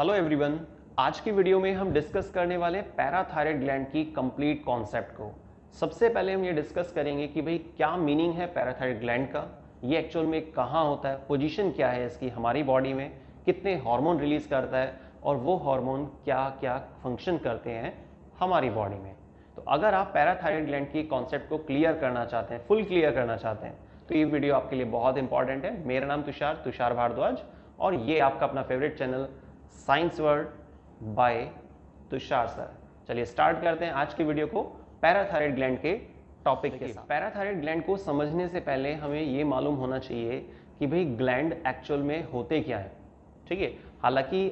Hello everyone आज की video में हम डिस्कस करने वाले पैराथायराइड ग्लैंड की कंप्लीट कॉन्सेप्ट को। सबसे पहले हम ये डिस्कस करेंगे कि भाई क्या मीनिंग है पैराथायराइड ग्लैंड का? ये एक्चुअल में कहाँ होता है? पोजीशन क्या है इसकी हमारी बॉडी में? कितने हार्मोन रिलीज़ करता है? और वो हार्मोन क्या क्या फ़ंक्शन करते हैं हमारी बॉडी में? तो अगर आप पैराथायराइड ग्लैंड की कॉन्सेप्ट को क्लियर करना चाहते हैं फुल क्लियर करना चाहते हैं तो ये वीडियो आपके लिए बहुत इंपॉर्टेंट है। मेरा नाम तुषार तुषार भारद्वाज, और ये आपका अपना favourite channel science world by Tushar sir. चलिए स्टार्ट करते हैं आज की वीडियो को पैराथायराइड ग्लैंड के टॉपिक के साथ। पैराथायराइड ग्लैंड को समझने से पहले हमें ये मालूम होना चाहिए कि भाई ग्लैंड एक्चुअल में होते क्या है। ठीक है? हालाँकि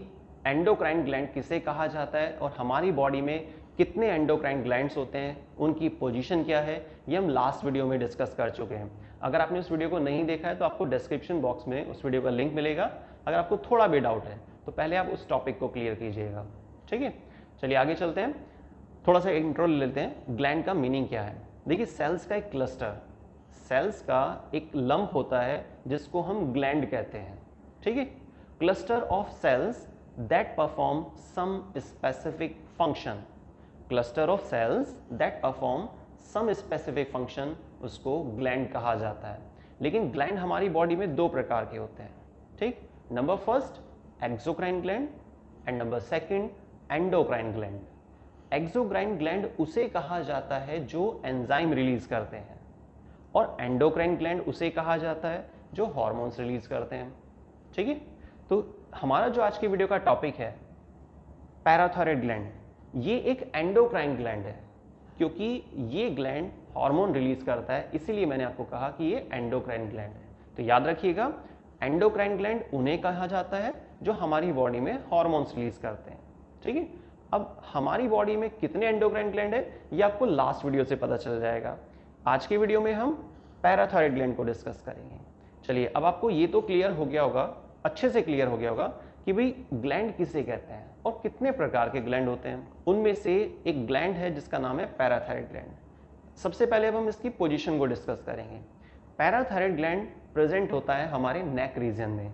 एंडोक्राइन ग्लैंड किसे कहा जाता है और हमारी बॉडी में कितने एंडोक्राइन ग्लैंड्स होते हैं उनकी पोजीशन क्या है ये हम लास्ट वीडियो में डिस्कस कर चुके हैं। अगर आपने उस वीडियो को नहीं देखा है तो आपको डिस्क्रिप्शन बॉक्स में उस वीडियो का लिंक मिलेगा। अगर आपको थोड़ा भी डाउट है तो पहले आप उस टॉपिक को क्लियर कीजिएगा। ठीक है? चलिए आगे चलते हैं। थोड़ा सा इंट्रो ले लेते हैं। ग्लैंड का मीनिंग क्या है? देखिए सेल्स का एक क्लस्टर सेल्स का एक लंप होता है जिसको हम ग्लैंड कहते हैं। ठीक है? Cluster of cells that perform some specific function cluster of cells that perform some specific function उसको ग्लैंड कहा जाता है। लेकिन ग्लैंड हमारी बॉडी में दो प्रकार के होते हैं। ठीक? Number first exocrine gland and number second endocrine gland exocrine gland उसे कहा जाता है जो एंजाइम रिलीज़ करते हैं। और एंडोक्राइन ग्लैंड उसे कहा जाता है जो हार्मोन्स रिलीज़ करते हैं। ठीक है? तो हमारा जो आज की वीडियो का टॉपिक है पैराथायराइड ग्लैंड ये एक एंडोक्राइन ग्लैंड है। क्योंकि ये ग्लैंड हार्मोन रिलीज़ करता है, इसीलिए मैंने आपको कहा कि ये एंडोक्राइन ग्लैंड है। तो याद रखिएगा एंडोक्राइन ग्लैंड उन्हें कहा जाता है जो हमारी बॉडी में हॉर्मोन्स रिलीज़ करते हैं। ठीक है? अब हमारी बॉडी में कितने एंडोक्राइन ग्लैंड है, ये आपको लास्ट वीडियो से पता चल जाएगा। आज की वीडियो में हम पैराथायराइड ग्लैंड को डिस्कस करेंगे। चलिए, अब आपको ये तो क्लियर हो गया होगा, अच्छे से क्लियर हो गया होगा कि भाई ग्लैंड किसे कहते हैं और कितने प्रकार के ग्लैंड होते हैं। उनमें से एक ग्लैंड है जिसका नाम है पैराथायराइड ग्लैंड सबसे पहले अब हम इसकी पोजीशन को डिस्कस करेंगे। पैराथायराइड ग्लैंड प्रेजेंट होता है हमारे नेक रीजन में।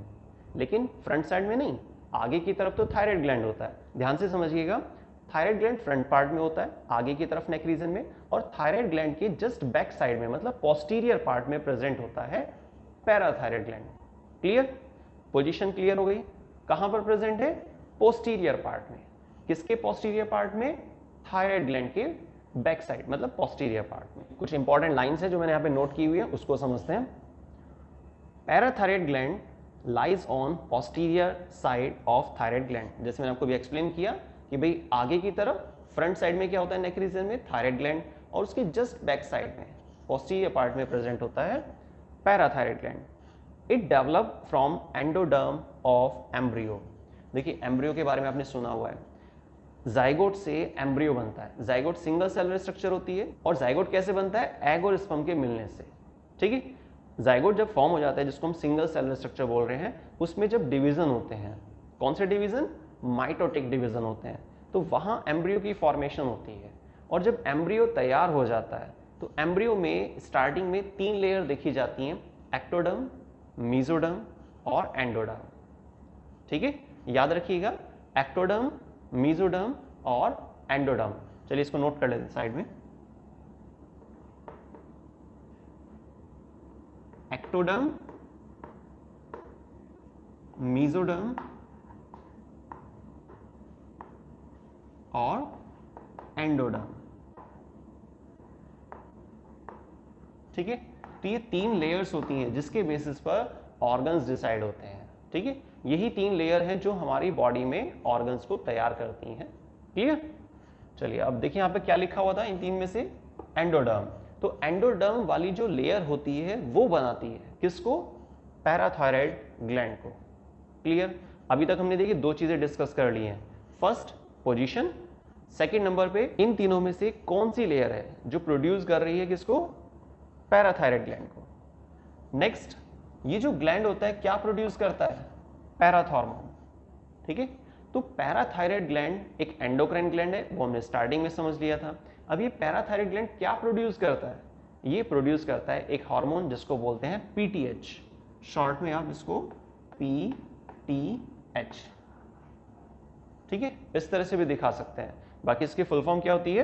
लेकिन फ्रंट साइड में नहीं, आगे की तरफ़ तो थायराइड ग्लैंड होता है। ध्यान से समझिएगा थायराइड ग्लैंड फ्रंट पार्ट में होता है, आगे की तरफ़ नेक रीजन में, और थायराइड ग्लैंड के जस्ट बैक साइड में मतलब पोस्टीरियर पार्ट में प्रेजेंट होता है parathyroid gland clear position clear हो गई। कहाँ पर प्रेजेंट है? पोस्टीरियर पार्ट में। किसके पोस्टीरियर पार्ट में? थायराइड ग्लैंड के बैक साइड मतलब पोस्टीरियर पार्ट में। कुछ इंपॉर्टेंट लाइंस है जो मैंने यहाँ पे नोट की हुई है, उसको समझते हैं। Parathyroid gland lies on posterior side of thyroid gland जैसे मैंने आपको भी एक्सप्लेन किया कि भाई आगे की तरफ़ फ्रंट साइड में क्या होता है नेक रीजन में? थायराइड ग्लैंड और उसके जस्ट बैक साइड में। पॉस्टीरियर पार्ट में प्रेजेंट होता है parathyroid gland it develop from endoderm of embryo देखिए एम्ब्रियो के बारे में आपने सुना हुआ है। जाइगोट से एम्ब्रियो बनता है। जाइगोट सिंगल सेलुलर स्ट्रक्चर होती है और जाइगोट कैसे बनता है? एग और स्पम के मिलने से। ठीक है? जाइगोट जब फॉर्म हो जाता है, जिसको हम सिंगल सेलुलर स्ट्रक्चर बोल रहे हैं, उसमें जब डिवीज़न होते हैं, कौन से डिवीज़न माइटोटिक डिवीज़न होते हैं। तो वहाँ एम्ब्रियो की फॉर्मेशन होती है। और जब एम्ब्रियो तैयार हो जाता है तो एम्ब्रियो में स्टार्टिंग में तीन लेयर देखी जाती हैं एक्टोडम मीजोडम और एंडोडम ठीक है? याद रखिएगा एक्टोडम मीजोडम और एंडोडम चलिए इसको नोट कर लेते हैं साइड में। एक्टोडम मीजोडम और एंडोडम ठीक है? तो ये तीन लेयर्स होती हैं, जिसके बेसिस पर ऑर्गन्स डिसाइड होते हैं। ठीक है? यही तीन लेयर हैं जो हमारी बॉडी में ऑर्गन्स को तैयार करती हैं। क्लियर चलिए, अब देखिए यहाँ पे क्या लिखा हुआ था इन तीन में से? एंडोडर्म तो एंडोडर्म वाली जो लेयर होती है, वो बनाती है। किसको? पैराथायराइड ग्लैंड को। क्लियर अभी तक हमने देखिए दो चीज़ें डिस्कस कर ली हैं। फ़र्स्ट पोजीशन सेकंड नंबर पे, इन तीनों में से कौन सी लेयर है जो प्रोड्यूस कर रही है किसको? पैराथायराइड ग्लैंड को। नेक्स्ट ये जो ग्लैंड होता है, क्या प्रोड्यूस करता है? पैराथॉर्मोन ठीक है? तो पैराथायराइड ग्लैंड एक एंडोक्राइन ग्लैंड है, वो हमने स्टार्टिंग में समझ लिया था। अब ये पैराथायराइड ग्लैंड क्या प्रोड्यूस करता है? ये प्रोड्यूस करता है एक हार्मोन जिसको बोलते हैं पीटीएच शॉर्ट में आप इसको पी टी एच ठीक है? इस तरह से भी दिखा सकते हैं। बाकी इसकी फुल फॉर्म क्या होती है?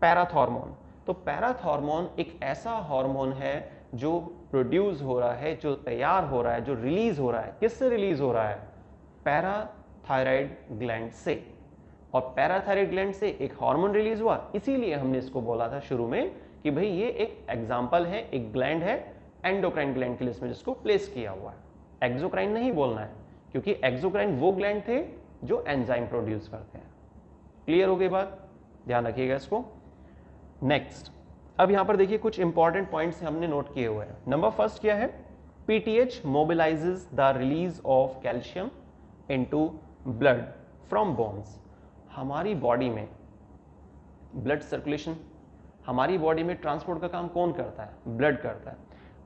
पैराथॉर्मोन तो पैराथॉर्मोन एक ऐसा हार्मोन है जो प्रोड्यूस हो रहा है, जो तैयार हो रहा है, जो रिलीज़ हो रहा है। किससे रिलीज़ हो रहा है? पैराथायराइड ग्लैंड से। और पैराथायराइड ग्लैंड से एक हार्मोन रिलीज़ हुआ। इसीलिए हमने इसको बोला था शुरू में कि भाई ये एक एग्ज़ाम्पल है, एक ग्लैंड है एंडोक्राइन ग्लैंड के लिस्ट में जिसको प्लेस किया हुआ है। एक्सोक्राइन नहीं बोलना है, क्योंकि एक्सोक्राइन वो ग्लैंड थे जो एंजाइम प्रोड्यूस करते हैं। क्लियर हो गई बात? ध्यान रखिएगा इसको। नेक्स्ट अब यहाँ पर देखिए कुछ इंपॉर्टेंट पॉइंट्स हमने नोट किए हुए हैं। नंबर फ़र्स्ट क्या है? PTH mobilises the release of calcium into blood from bones हमारी बॉडी में ब्लड सर्कुलेशन हमारी बॉडी में ट्रांसपोर्ट का काम कौन करता है? ब्लड करता है।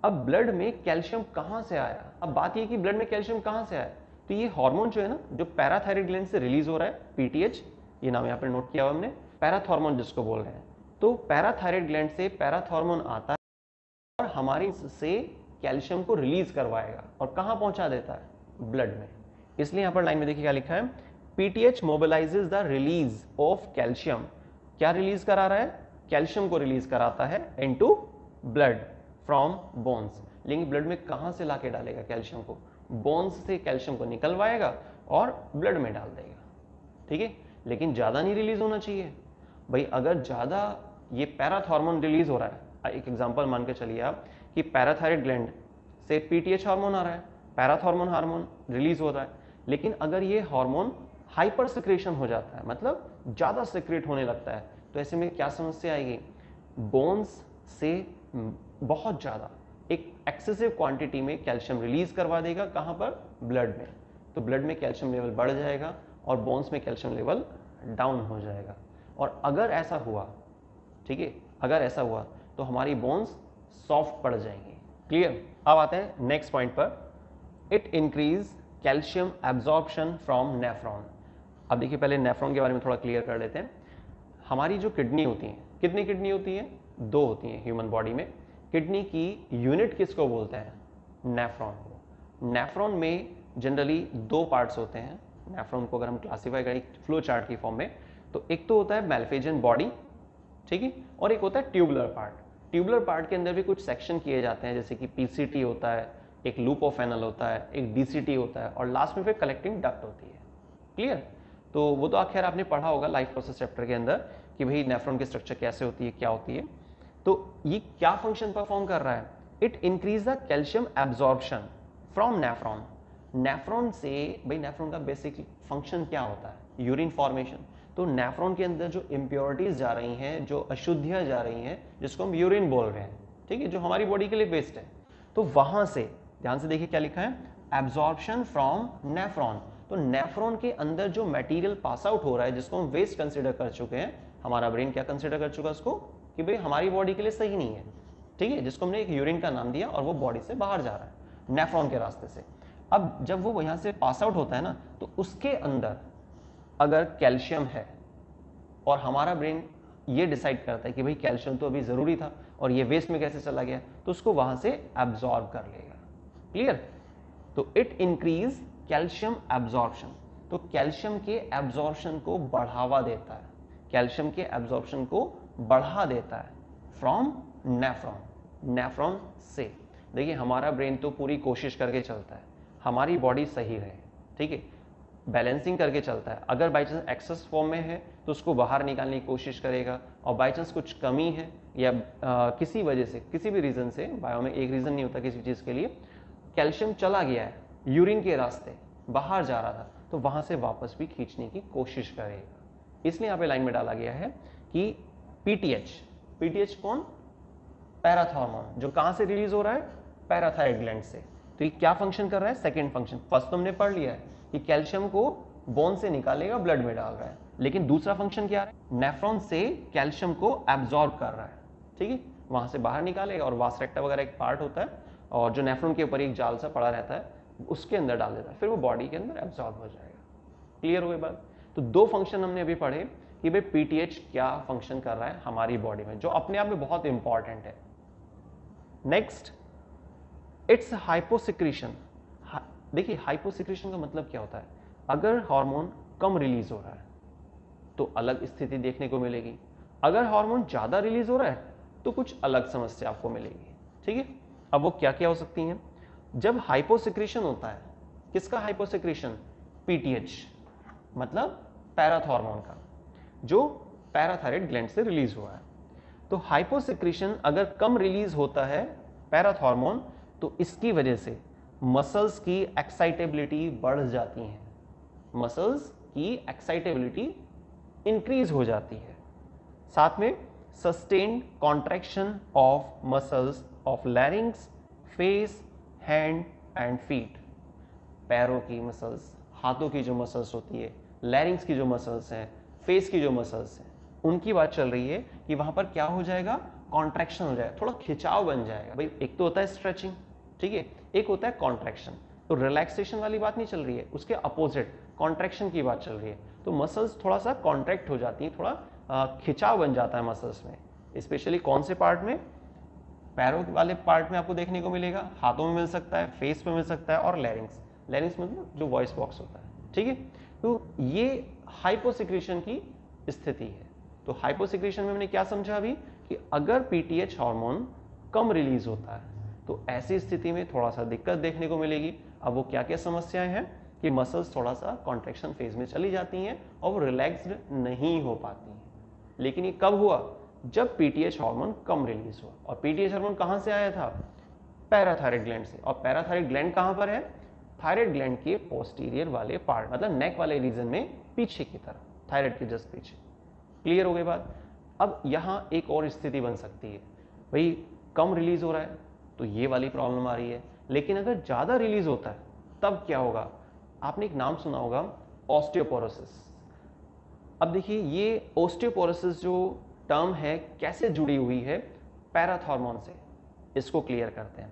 अब ब्लड में कैल्शियम कहाँ से आया? अब बात यह कि ब्लड में कैल्शियम कहाँ से आया? तो ये हार्मोन जो है ना, जो पैराथायराइड ग्लैंड से रिलीज़ हो रहा है पीटीएच ये नाम यहाँ पर नोट किया हुआ हमने पैराथॉर्मोन जिसको बोल रहे हैं। तो पैराथायराइड ग्लैंड से पैराथॉर्मोन आता है और हमारी से कैल्शियम को रिलीज़ करवाएगा। और कहाँ पहुँचा देता है? ब्लड में। इसलिए यहाँ पर लाइन में देखिए क्या लिखा है। PTH mobilises the release of calcium क्या रिलीज़ करा रहा है? कैल्शियम को रिलीज़ कराता है इनटू ब्लड फ्रॉम बोन्स लेकिन ब्लड में कहाँ से लाके डालेगा कैल्शियम को? बोन्स से कैल्शियम को निकलवाएगा और ब्लड में डाल देगा। ठीक है? लेकिन ज़्यादा नहीं रिलीज़ होना चाहिए। भाई, अगर ज़्यादा ये पैराथॉर्मोन रिलीज़ हो रहा है एक एग्ज़ाम्पल मान के चलिए आप कि पैराथायराइड ग्लैंड से पीटीएच हार्मोन आ रहा है पैराथॉर्मोन हार्मोन रिलीज़ हो रहा है। लेकिन अगर ये हार्मोन हाइपर सिक्रेशन हो जाता है मतलब ज़्यादा सिक्रेट होने लगता है। तो ऐसे में क्या समस्या आएगी? बोन्स से बहुत ज़्यादा, एक एक्सेसिव क्वांटिटी में कैल्शियम रिलीज़ करवा देगा कहाँ पर? ब्लड में। तो ब्लड में कैल्शियम लेवल बढ़ जाएगा और बोन्स में कैल्शियम लेवल डाउन हो जाएगा। और अगर ऐसा हुआ, ठीक है, अगर ऐसा हुआ तो हमारी बोन्स सॉफ्ट पड़ जाएँगी। क्लियर? अब आते हैं नेक्स्ट पॉइंट पर। It increase calcium absorption from nephron. अब देखिए, पहले नेफ्रॉन के बारे में थोड़ा क्लियर कर लेते हैं। हमारी जो किडनी होती है, कितनी किडनी होती है? दो होती हैं ह्यूमन बॉडी में। किडनी की यूनिट किसको बोलते हैं? नेफ्रॉन को। नेफ्रॉन में जनरली दो पार्ट्स होते हैं। नेफ्रॉन को अगर हम क्लासीफाई करें फ्लो चार्ट की फॉर्म में तो एक तो होता है मेल्फेजन बॉडी ठीक है? और एक होता है ट्यूबुलर पार्ट ट्यूबुलर पार्ट के अंदर भी कुछ सेक्शन किए जाते हैं, जैसे कि पीसीटी होता है, एक लूपोफेनल होता है, एक डीसीटी होता है, और लास्ट में फिर कलेक्टिंग डक्ट होती है। क्लियर तो वो तो आखिर आपने पढ़ा होगा लाइफ प्रोसेस चैप्टर के अंदर कि भाई नेफ्रॉन की स्ट्रक्चर कैसे होती है, क्या होती है। तो ये क्या फ़ंक्शन परफॉर्म कर रहा है? It increase the calcium absorption from nephron nephron से, भाई नेफ्रॉन का बेसिक फ़ंक्शन क्या होता है? यूरिन फॉर्मेशन तो नेफ्रॉन के अंदर जो इम्प्योरिटीज जा रही हैं, जो अशुद्धियाँ जा रही हैं, जिसको हम यूरिन बोल रहे हैं, ठीक है, जो हमारी बॉडी के लिए वेस्ट है। तो वहाँ से, ध्यान से देखिए क्या लिखा है? एब्जॉर्प्शन फ्रॉम नेफ्रॉन तो नेफ्रॉन के अंदर जो मटेरियल पास आउट हो रहा है, जिसको हम वेस्ट कंसिडर कर चुके हैं, हमारा ब्रेन क्या कंसिडर कर चुका है उसको? कि भाई हमारी बॉडी के लिए सही नहीं है। ठीक है? जिसको हमने एक यूरिन का नाम दिया और वो बॉडी से बाहर जा रहा है नेफ्रॉन के रास्ते से। अब जब वो यहाँ से पास आउट होता है ना तो उसके अंदर अगर कैल्शियम है और हमारा ब्रेन ये डिसाइड करता है कि भाई कैल्शियम तो अभी ज़रूरी था और ये वेस्ट में कैसे चला गया तो उसको वहाँ से एब्जॉर्ब कर लेगा। क्लियर तो इट इंक्रीज कैल्शियम एब्जॉर्प्शन तो कैल्शियम के एब्जॉर्प्शन को बढ़ावा देता है। कैल्शियम के एब्जॉर्प्शन को बढ़ा देता है फ्रॉम नेफ्रॉन नेफ्रॉन से। देखिए हमारा ब्रेन तो पूरी कोशिश करके चलता है। हमारी बॉडी सही रहे। ठीक है? बैलेंसिंग करके चलता है। अगर बाई चांस एक्सेस फॉर्म में है तो उसको बाहर निकालने की कोशिश करेगा। और बाई चांस कुछ कमी है या आ, किसी वजह से किसी भी रीज़न से बायो में एक रीज़न नहीं होता किसी चीज़ के लिए कैल्शियम चला गया है। यूरिन के रास्ते बाहर जा रहा था तो वहाँ से वापस भी खींचने की कोशिश करेगा। इसलिए यहाँ पे लाइन में डाला गया है कि पीटीएच पीटीएच कौन? पैराथॉर्मोन, जो कहाँ से रिलीज़ हो रहा है? पैराथाइड ग्लैंड से। तो ये क्या फ़ंक्शन कर रहा है? सेकेंड फ़ंक्शन फ़र्स्ट तो हमने पढ़ लिया है कि कैल्शियम को बोन से निकालेगा ब्लड में डाल रहा है। लेकिन दूसरा फ़ंक्शन क्या है? नेफ्रॉन से कैल्शियम को एब्जॉर्ब कर रहा है। ठीक है? वहाँ से बाहर निकालेगा और वासरेक्टा वगैरह एक पार्ट होता है, और जो नेफ्रॉन के ऊपर एक जाल सा पड़ा रहता है उसके अंदर डाल देता है, फिर वो बॉडी के अंदर एब्जॉर्ब हो जाएगा। क्लियर हो गई बात? तो दो फ़ंक्शन हमने अभी पढ़े कि भाई पीटीएच क्या फ़ंक्शन कर रहा है हमारी बॉडी में, जो अपने आप में बहुत इंपॉर्टेंट है। नेक्स्ट इट्स हाइपोसिक्रीशन देखिए हाइपोसिक्रीशन का मतलब क्या होता है? अगर हार्मोन कम रिलीज़ हो रहा है तो अलग स्थिति देखने को मिलेगी। अगर हार्मोन ज़्यादा रिलीज़ हो रहा है तो कुछ अलग समस्या आपको मिलेगी। ठीक है? अब वो क्या क्या हो सकती हैं? जब हाइपोसिक्रेशन होता है, किसका हाइपोसिक्रेशन पीटीएच मतलब पैराथ हार्मोन का, जो पैराथायराइड ग्लैंड से रिलीज़ हुआ है। तो हाइपोसिक्रेशन अगर कम रिलीज़ होता है पैराथ हार्मोन तो इसकी वजह से मसल्स की एक्साइटेबिलिटी बढ़ जाती है। मसल्स की एक्साइटेबिलिटी इंक्रीज हो जाती है। साथ में sustained contraction of muscles of larynx face hand and feet पैरों की मसल्स हाथों की जो मसल्स होती है लैरिंग्स की जो मसल्स हैं फेस की जो मसल्स हैं, उनकी बात चल रही है कि वहाँ पर क्या हो जाएगा? कॉन्ट्रैक्शन हो जाएगा। थोड़ा खिंचाव बन जाएगा। भाई, एक तो होता है स्ट्रेचिंग ठीक है? एक होता है कॉन्ट्रैक्शन तो रिलैक्सेशन वाली बात नहीं चल रही है, उसके अपोजिट कॉन्ट्रैक्शन की बात चल रही है। तो मसल्स थोड़ा सा कॉन्ट्रैक्ट हो जाती हैं, थोड़ा खिंचाव बन जाता है मसल्स में। स्पेशली कौन से पार्ट में? पैरों वाले पार्ट में आपको देखने को मिलेगा। हाथों में मिल सकता है फेस पे मिल सकता है और लैरिंग्स लैरिंग्स मतलब जो वॉइस बॉक्स होता है, ठीक है? तो ये हाइपोसिक्रेशन की स्थिति है। तो हाइपोसिक्रेशन में मैंने क्या समझा अभी? कि अगर पीटीएच हार्मोन कम रिलीज़ होता है तो ऐसी स्थिति में थोड़ा सा दिक्कत देखने को मिलेगी। अब वो क्या क्या समस्याएँ हैं? कि मसल्स थोड़ा सा कॉन्ट्रेक्शन फ़ेज़ में चली जाती हैं और वो रिलैक्स्ड नहीं हो पाती हैं। लेकिन ये कब हुआ? जब पीटीएच हार्मोन कम रिलीज़ हुआ। और पीटीएच हार्मोन कहाँ से आया था? पैराथायराइड ग्लैंड से। और पैराथायराइड ग्लैंड कहाँ पर है? थायराइड ग्लैंड के पोस्टीरियर वाले पार्ट मतलब नेक वाले रीजन में पीछे की तरफ़। थायराइड के जस्ट पीछे। क्लियर हो गई बात? अब यहाँ एक और स्थिति बन सकती है। भाई, कम रिलीज़ हो रहा है तो ये वाली प्रॉब्लम आ रही है। लेकिन अगर ज़्यादा रिलीज़ होता है, तब क्या होगा? आपने एक नाम सुना होगा ऑस्टियोपोरोसिस अब देखिए, ये ऑस्टियोपोरोसिस जो टर्म है, कैसे जुड़ी हुई है पैराथॉर्मोन से? इसको क्लियर करते हैं।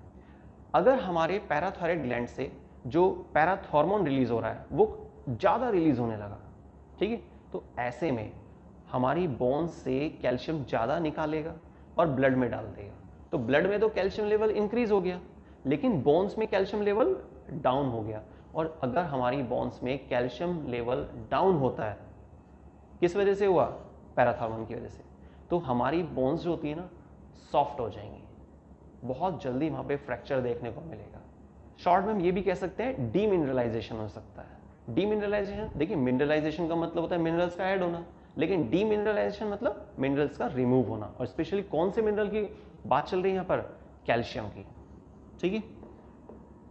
अगर हमारे पैराथॉराइड ग्लैंड से जो पैराथॉर्मोन रिलीज़ हो रहा है, वो ज़्यादा रिलीज़ होने लगा, ठीक है? तो ऐसे में हमारी बोन्स से कैल्शियम ज़्यादा निकालेगा और ब्लड में डाल देगा। तो ब्लड में तो कैल्शियम लेवल इंक्रीज हो गया, लेकिन बोन्स में कैल्शियम लेवल डाउन हो गया। और अगर हमारी बोन्स में कैल्शियम लेवल डाउन होता है, किस वजह से हुआ? पैराथॉर्मोन की वजह से। तो हमारी बोन्स जो होती है ना सॉफ्ट हो जाएँगी। बहुत जल्दी वहाँ पे फ्रैक्चर देखने को मिलेगा। शॉर्ट में हम ये भी कह सकते हैं डीमिनरलाइजेशन हो सकता है। डीमिनरलाइजेशन देखिए मिनरलाइजेशन का मतलब होता है मिनरल्स का ऐड होना, लेकिन डीमिनरलाइजेशन मतलब मिनरल्स का रिमूव होना। और स्पेशली कौन से मिनरल की बात चल रही है यहाँ पर? कैल्शियम की। ठीक है?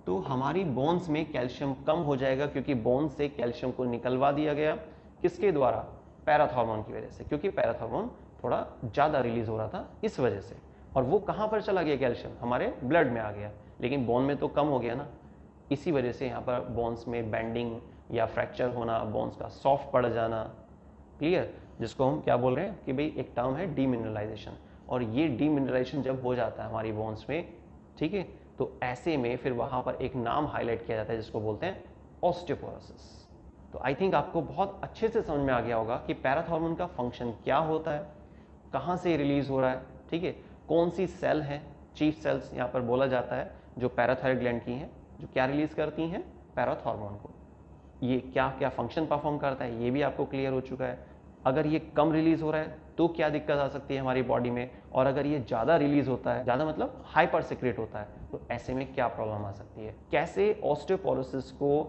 तो हमारी बोन्स में कैल्शियम कम हो जाएगा क्योंकि बोन्स से कैल्शियम को निकलवा दिया गया। किसके द्वारा? पैराथॉर्मोन की वजह से, क्योंकि पैराथॉर्मोन थोड़ा ज़्यादा रिलीज़ हो रहा था इस वजह से। और वो कहाँ पर चला गया कैल्शियम? हमारे ब्लड में आ गया। लेकिन बोन में तो कम हो गया ना। इसी वजह से यहाँ पर बोन्स में बैंडिंग या फ्रैक्चर होना बोन्स का सॉफ्ट पड़ जाना। क्लियर जिसको हम क्या बोल रहे हैं? कि भाई एक टर्म है डीमिनरलाइजेशन और ये डीमिनरलाइजेशन जब हो जाता है हमारी बोन्स में, ठीक है? तो ऐसे में फिर वहाँ पर एक नाम हाईलाइट किया जाता है जिसको बोलते हैं ऑस्टियोपोरोसिस तो आई थिंक आपको बहुत अच्छे से समझ में आ गया होगा कि पैराथॉर्मोन का फ़ंक्शन क्या होता है। कहाँ से रिलीज़ हो रहा है, ठीक है? कौन सी सेल है, चीफ सेल्स यहाँ पर बोला जाता है, जो पैराथायराइड ग्लैंड की हैं, जो क्या रिलीज़ करती हैं? पैराथॉर्मोन को। ये क्या क्या फ़ंक्शन परफॉर्म करता है, ये भी आपको क्लियर हो चुका है। अगर ये कम रिलीज़ हो रहा है तो क्या दिक्कत आ सकती है हमारी बॉडी में? और अगर ये ज़्यादा रिलीज़ होता है, ज़्यादा मतलब हाइपर सिक्रेट होता है तो ऐसे में क्या प्रॉब्लम आ सकती है? कैसे ऑस्टियोपोरोसिस को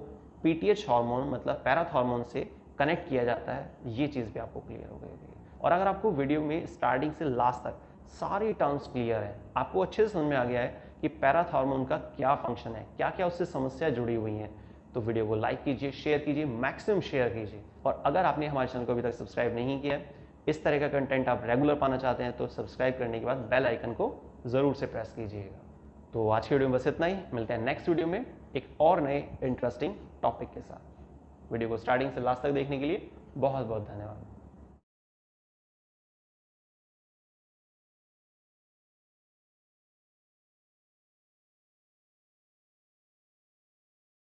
पीटीएच हार्मोन मतलब पैराथ हार्मोन से कनेक्ट किया जाता है? ये चीज़ भी आपको क्लियर हो गई और अगर आपको वीडियो में स्टार्टिंग से लास्ट तक सारी टर्म्स क्लियर है, आपको अच्छे से समझ में आ गया है कि पैराथ हार्मोन का क्या फ़ंक्शन है क्या क्या उससे समस्या जुड़ी हुई हैं तो वीडियो को लाइक कीजिए शेयर कीजिए मैक्सिमम शेयर कीजिए। और अगर आपने हमारे चैनल को अभी तक सब्सक्राइब नहीं किया इस तरह का कंटेंट आप रेगुलर पाना चाहते हैं तो सब्सक्राइब करने के बाद बेल आइकन को ज़रूर से प्रेस कीजिएगा। तो आज की वीडियो में बस इतना ही। मिलते हैं नेक्स्ट वीडियो में एक और नए इंटरेस्टिंग टॉपिक के साथ। वीडियो को स्टार्टिंग से लास्ट तक देखने के लिए बहुत बहुत धन्यवाद।